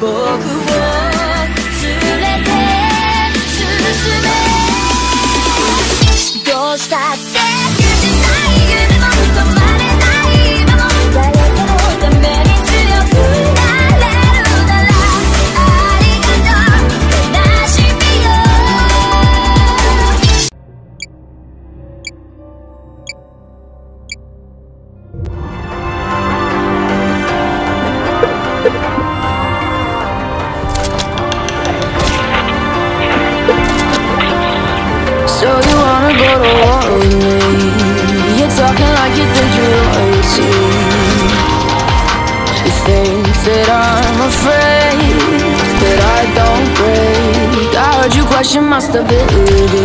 both of us. So you wanna go to war with me? You're talking like you think you're royalty. You think that I'm afraid that I don't break. I heard you question my stability.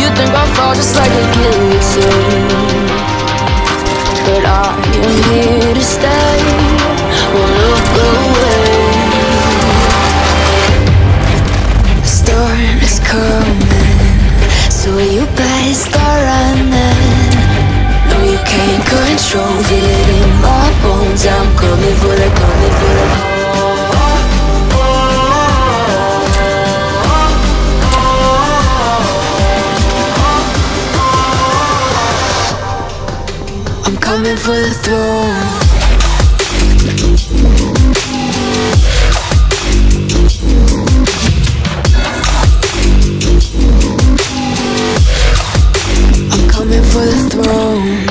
You think I'll fall just like a guillotine. Coming for the throne. I'm coming for the throne.